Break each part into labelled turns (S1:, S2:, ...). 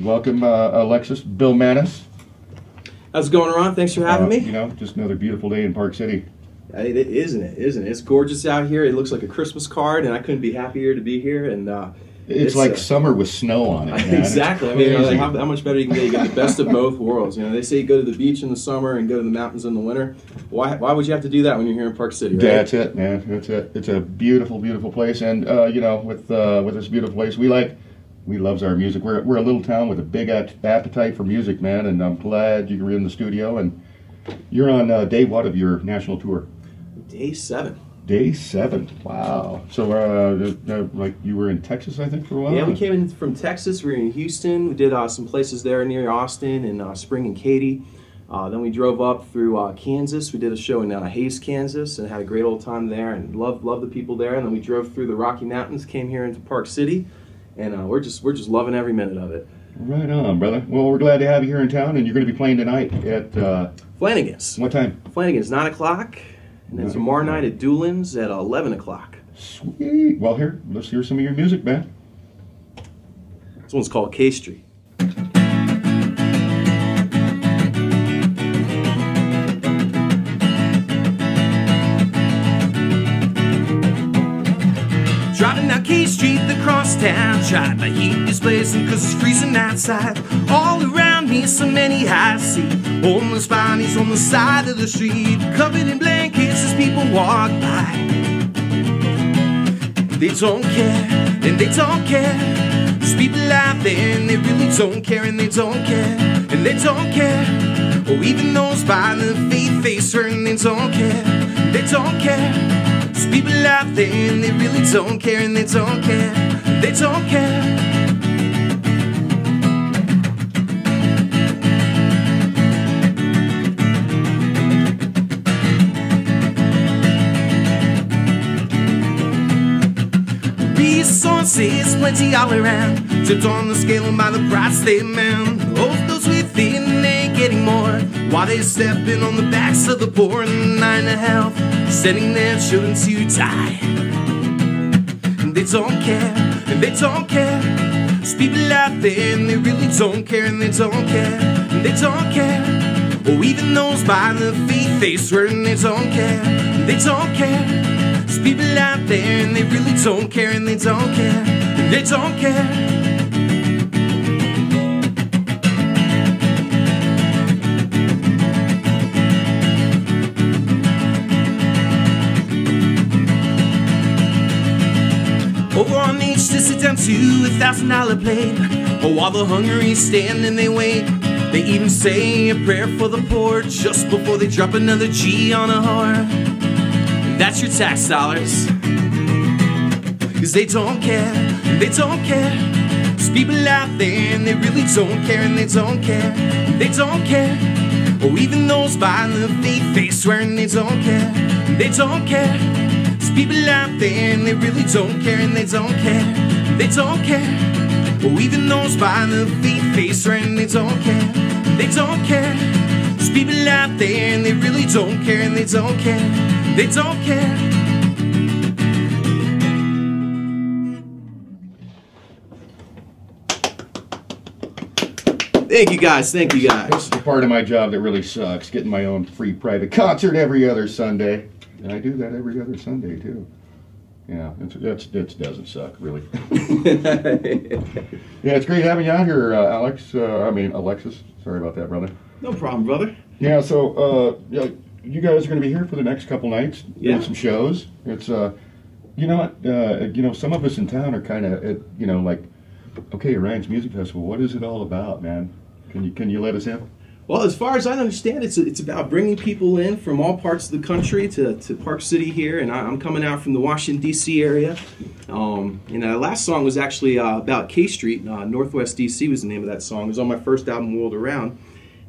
S1: Welcome, uh, Aleksis, Bill Manis.
S2: How's it going, Ron? Thanks for having
S1: Uh,
S2: me.
S1: You know, just another beautiful day in Park City.
S2: It, it, isn't it? Isn't it? It's gorgeous out here. It looks like a Christmas card, and I couldn't be happier to be here. And uh,
S1: It's, like
S2: uh,
S1: summer with snow on it. man.
S2: Exactly. I mean, like, how, how much better you can get? You get the best of both worlds. You know, they say you go to the beach in the summer and go to the mountains in the winter. Why? Why would you have to do that when you're here in Park City? Right?
S1: That's it, man. That's it. It's a beautiful, beautiful place, and uh, you know, with uh, with this beautiful place, we like, we loves our music. We're we're a little town with a big ap- appetite for music, man, and I'm glad you were in the studio. And you're on uh, day what of your national tour?
S2: Day seven.
S1: Day seven. Wow. So, uh, uh, like, you were in Texas, I think, for a while.
S2: Yeah, we came in from Texas. We were in Houston. We did uh, some places there near Austin and uh, Spring and Katy. Uh, then we drove up through uh, Kansas. We did a show in Hays, Kansas, and had a great old time there. And loved loved the people there. And then we drove through the Rocky Mountains, came here into Park City, and uh, we're just we're just loving every minute of it.
S1: Right on, brother. Well, we're glad to have you here in town, and you're going to be playing tonight at uh,
S2: Flanagan's.
S1: what time?
S2: Flanagan's nine o'clock, and then tomorrow night at Doolin's at eleven o'clock.
S1: Sweet. Well, here, let's hear some of your music, man.
S2: This one's called K Street.
S3: Driving down K Street, the crosstown, trying to heat this place cause it's freezing outside. All around me, so many I see. Homeless bodies on the side of the street, covered in blankets as people walk by. They don't care, and they don't care. There's people out there, and they really don't care, and they don't care, and they don't care. Or even those the faith face hurting, they don't care, they don't care. People out there, and they really don't care, and they don't care, they don't care. Resources plenty all around. Tipped on the scale by the price they demand. Of those within, they getting more. While they're stepping on the backs of the poor and the nine to health, their children to die. And they don't care, and they don't care. There's people out there and they really don't care, and they don't care, and they don't care. Or even those by the faith they swear and they don't care, and they don't care. There's people out there and they really don't care and they don't care and they don't care. Over on each to sit down to a thousand dollar plate. Oh, while the hungry stand and they wait. They even say a prayer for the poor just before they drop another G on a whore. That's your tax dollars. Cause they don't care, they don't care. There's people out there and they really don't care, and they don't care, they don't care. Or even those by the faith they swear and they don't care, they don't care. There's people out there and they really don't care, and they don't care, they don't care. Or even those by the faith they swearing they don't care, they don't care. There's people out there and they really don't care, and they don't care, they don't care.
S2: Thank you guys. Thank you guys.
S1: It's the part of my job that really sucks, getting my own free private concert every other Sunday. And I do that every other Sunday, too. Yeah, it's, it's, it doesn't suck, really. yeah, it's great having you out here, uh, Alex. Uh, I mean, Aleksis. Sorry about that, brother.
S2: no problem, brother.
S1: Yeah, so uh, yeah, you guys are going to be here for the next couple nights,
S2: Yeah.
S1: doing some shows. It's, uh, you know what, uh, you know, some of us in town are kind of, you know, like, okay, Ryan's Music Festival. What is it all about, man? Can you can you let us in?
S2: Well, as far as I understand, it's it's about bringing people in from all parts of the country to, to Park City here, and I, I'm coming out from the Washington D.C. area. Um, and the last song was actually uh, about K Street, uh, Northwest D.C. was the name of that song. It was on my first album, World Around,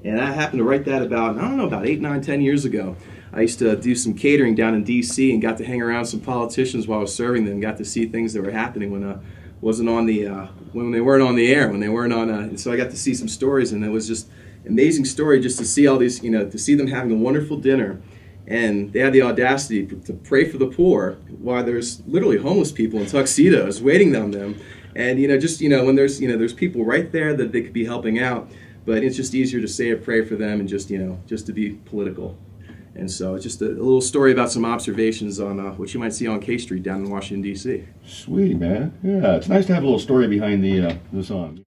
S2: and I happened to write that about I don't know about eight, nine, ten years ago. I used to do some catering down in D.C. and got to hang around some politicians while I was serving them. Got to see things that were happening when uh, wasn't on the uh, when they weren't on the air when they weren't on. Uh, so I got to see some stories, and it was just amazing story just to see all these you know to see them having a wonderful dinner, and they had the audacity to pray for the poor while there's literally homeless people in tuxedos waiting on them.
S3: and you know, just you know, when there's you know, there's people right there that they could be helping out, but it's just easier to say a prayer for them and just you know, just to be political. And so, it's just a, a little story about some observations on uh, what you might see on K Street down in Washington D.C.
S1: Sweet man. Yeah, it's nice to have a little story behind the uh, the song.